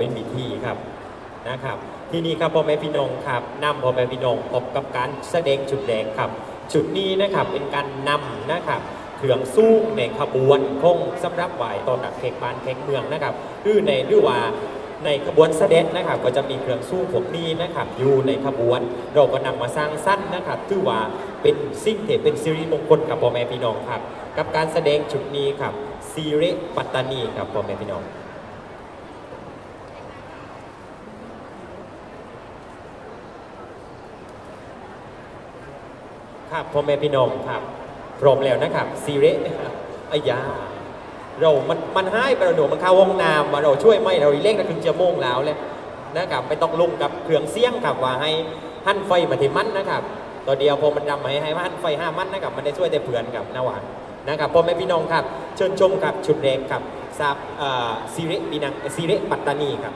รโปรเป็นวิธีครับนะครับ ที่นี่ครับพ่อแม่พี่น้องครับนำพ่อแม่พี่น้องพบกับการแสดงจุดแดงครับ จุดนี้นะครับเป็นการนำนะครับเครื่องสู้ในขบวนคงสำหรับไหวตอนดักเค้กบ้านเค้กเมืองนะครับคือในหรือว่าในขบวนเสด็จนะครับ ก็จะมีเครื่องสู้พวกนี้นะครับ อยู่ในขบวน เราก็นำมาสร้างสั้นนะครับถือว่าเป็นสิ่งที่เป็นสิริมงคลกับพ่อแม่พี่น้องครับ กับการแสดงจุดนี้ครับซีเรปัตตานีครับพ่อแม่พี่น้อง ครับพ่อแม่พี่น้องครับพร้อมแล้วนะครับซีเรสอายา เรามันมันให้ไปเราหนูมันเข้าห้องน้ำมาเราช่วยไม่เราเล่งนะครึ่งจะโมงแล้วเลยนะครับไม่ต้องลงกับเครื่องเสียงครับว่าให้หั่นไฟมาที่มันนะครับตัวเดียวพอมันดำให้ให้หั่นไฟห้ามันนะครับมันได้ช่วยแต่เพื่อนกับนาวานนะครับพ่อแม่พี่น้องครับ เชิญชมครับชุดแดงครับซาบซีเรสบีนังซีเรสปัตตานีครับ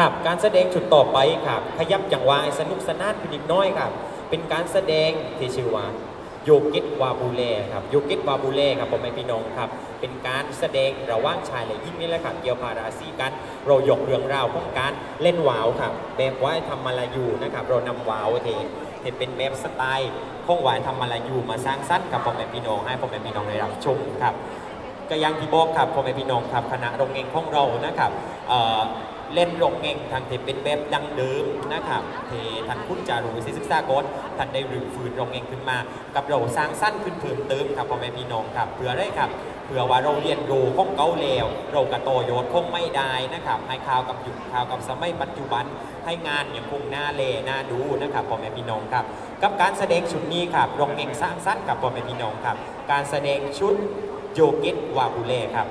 ครับ การแสดงชุดต่อไปครับขยับจังหวะให้สนุกสนานเพียงนิดน้อยครับ เป็นการแสดงที่ชื่อว่าโยกิตวาบูเล่ครับโยกิตวาบูเล่ครับผมไม่พี่น้องครับ เป็นการแสดงระหว่างชายและหญิงนี่แหละครับเกี่ยวพาราสีกัน เรายกเรื่องราวของการเล่นวาวครับแบบว่ายธรรมลายูนะครับ เรานำวาวเทเห็นเป็นแบบสไตล์ของวายธรรมลายูมาสร้างสรรค์กับผมแม่พี่น้องให้ผมแม่พี่น้องได้รับชมครับก็ยังที่บอกครับพ่อแม่พี่น้องครับคณะโรงเรียนของเรานะครับ เล่นโรงเรียนทางเทเป็นแบบดังเดิมนะครับเททานคุณจารุวิศศึกษากรท่านได้รื้อฟื้นโรงเรียนขึ้นมา กับเราสร้างสั้นขึ้นเพิ่มเติมครับพ่อแม่พี่น้องครับเพื่อได้ครับเพื่อว่าเราเรียนรู้ของเก่าแล้วเรากระโตโยนคงไม่ได้นะครับให้ข่าวกับยุคข่าวกับสมัยปัจจุบันให้งานอย่างคงหน้าเลหน้าดูนะครับพ่อแม่พี่น้องครับ กับการแสดงชุดนี้ครับโรงเรียนสร้างสั้นกับพ่อแม่พี่น้องครับ การแสดงชุดโยกิตวาบูเล่ครับ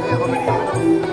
Thank.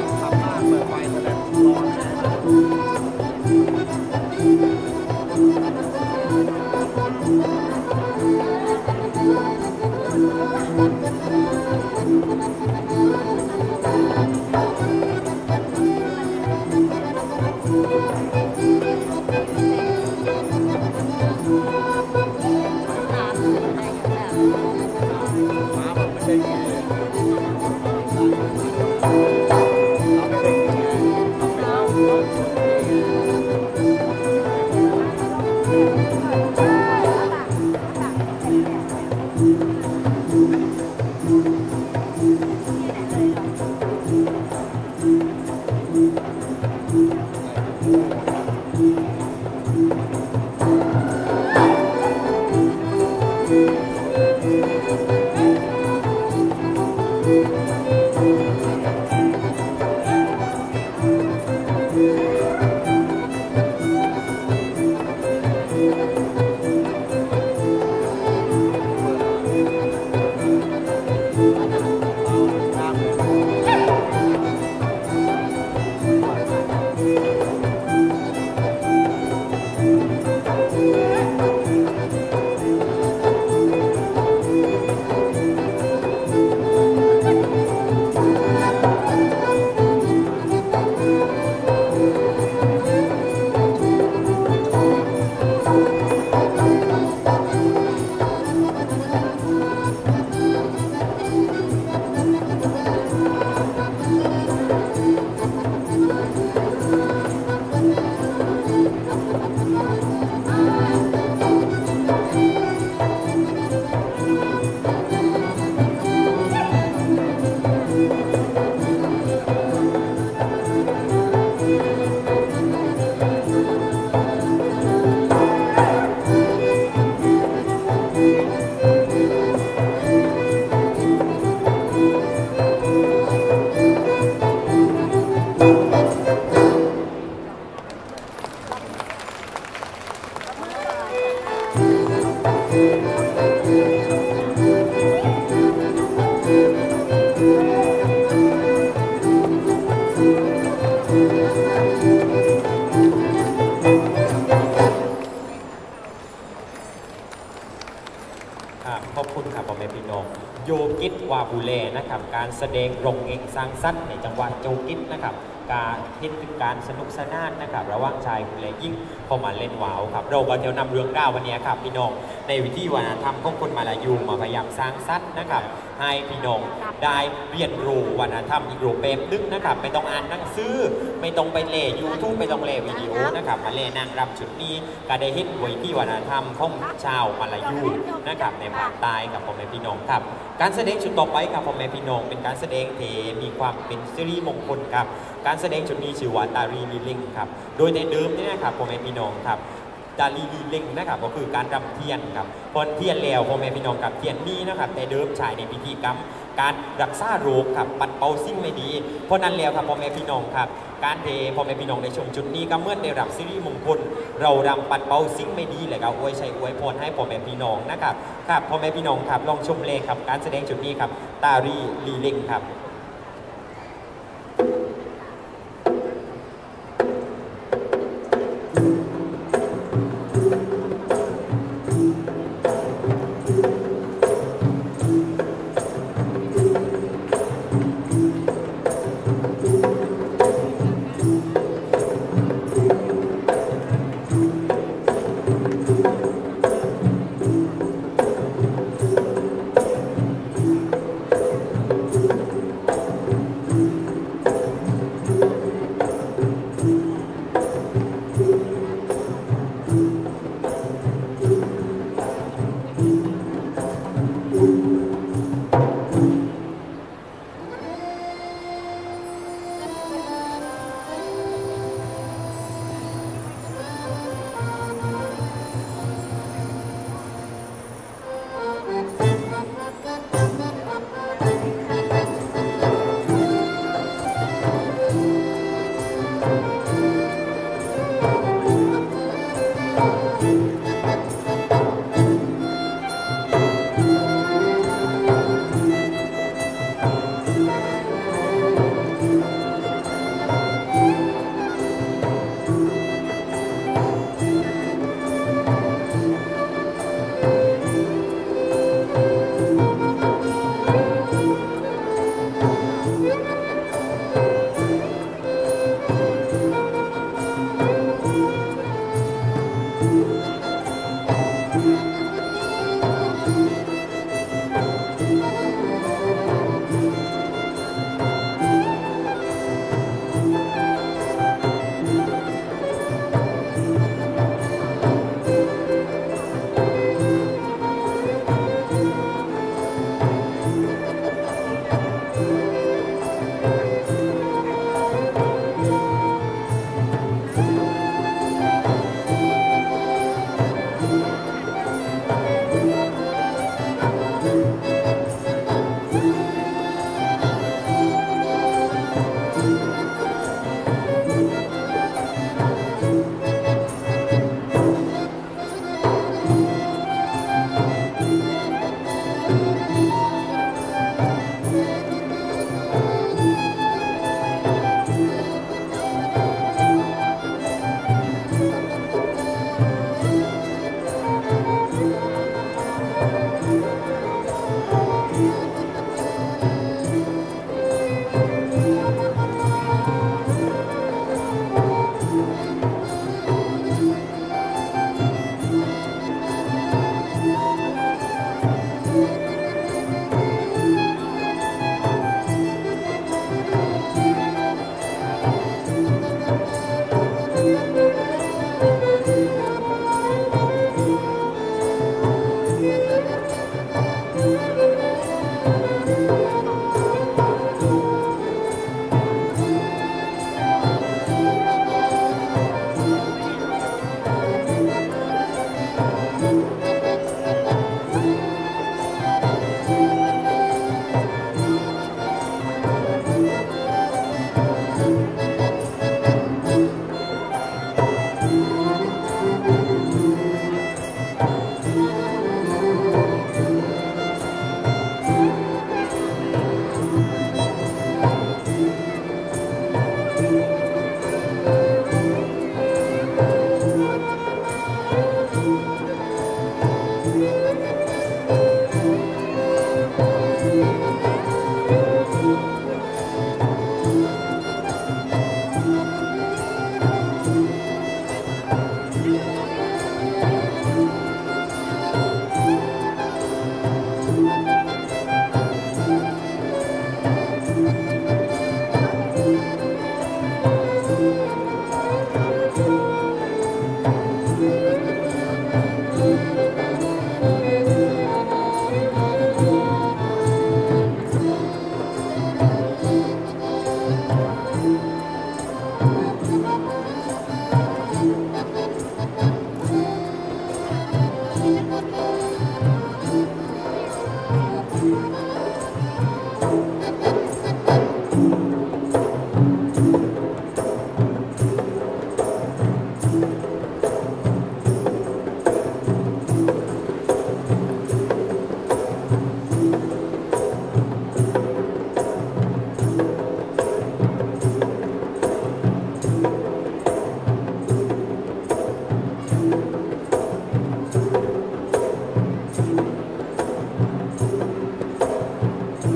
แสดงรงเองสร้างสรรค์ในจังหวัดโจกิตนะครับการเห็นถึงการสนุกสนานนะครับระหว่างชายผู้และยิ่งเข้ามาเล่นวาวครับเราก็จะนำเรื่องราววันนี้ครับพี่น้องในวิธีวัฒนธรรมของคนมาลายูมาพยายามสร้างสรรค์นะครับ ให้พี่น้องได้เรียนรู้วัฒนธรรมอีกรูปแบบนึงนะครับไม่ต้องอ่านหนังสือไม่ต้องไปเล่ยูทูบไม่ต้องเล่วิดีโอนะครับมาเล่นางรำชุดนี้ก็ได้เห็นวิธีวัฒนธรรมของชาวมาลายูนะครับในภาคใต้กับพ่อแม่พี่น้องครับ การแสดงชุดต่อไปครับพ่อแม่พี่น้องเป็นการแสดงที่มีความเป็นสิริมงคลครับการแสดงชุดนี้ชื่อว่าตารีลีเล่งครับโดยในเดิมเนี่ยนะครับพ่อแม่พี่น้องครับ ดาลีลีเล่งนะครับก็คือการรำเทียนครับพอเทียนแล้วพ่อแม่พี่น้องกับเทียนนี้นะครับแต่เดิมใช้ในพิธีกรรม การรักษาโรคครับปัดเป่าสิ่งไม่ดี เพราะนั้นแล้วครับพ่อแม่พี่น้องครับ การเทพ่อแม่พี่น้องในชมจุดนี้ก็เมื่อได้รับสิริมงคลเรารำปัดเป่าสิ่งไม่ดีเลยครับอวยชัยอวยพรให้พ่อแม่พี่น้องนะครับครับพ่อแม่พี่น้องครับลองชมเลยครับการแสดงจุดนี้ครับตารีลีเล่งครับ ค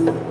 ค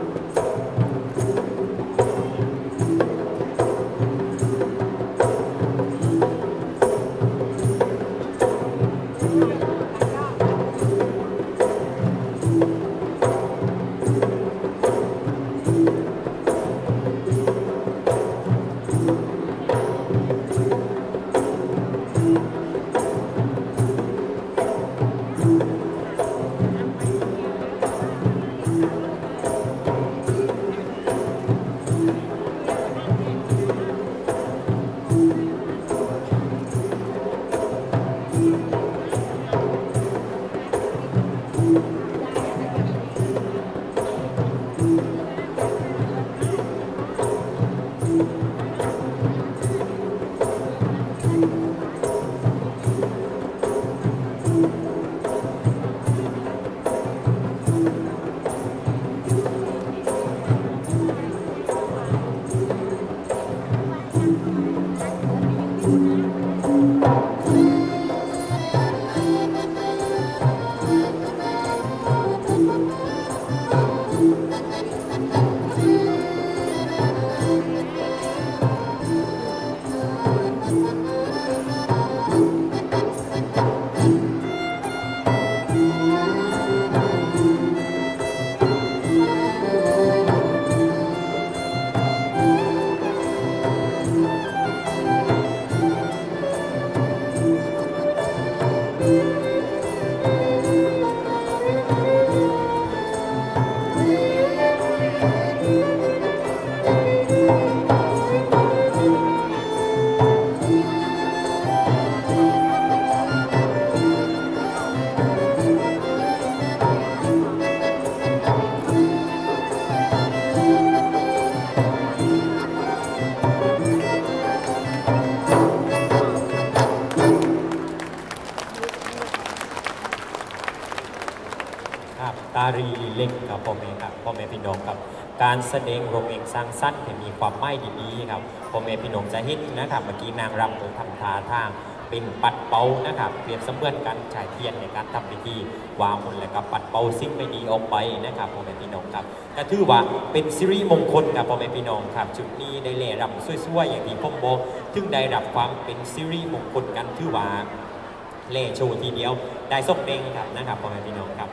ครับพ่อแม่ครับพ่อแม่พี่น้องครับ การแสดงโรงเองสร้างสรรค์ให้มีความไม่ดีๆครับพ่อแม่พี่น้องจะเห็นนะครับเมื่อกี้นางรำตัวทำท่าทางเป็นปัดเป่านะครับเปรียบเสมือนการฉายเทียนในการทำพิธีวางมนต์และก็ปัดเป่าสิ่งไม่ดีออกไปนะครับพ่อแม่พี่น้องครับก็ถือว่าเป็นสิริมงคลครับพ่อแม่พี่น้องครับจุดนี้ได้เล่รำสวยๆอย่างที่ผมบอกถึงได้รับความเป็นสิริมงคลกันถือว่าเล่โชว์ทีเดียวได้สกเด้งครับนะครับพ่อแม่พี่น้องครับ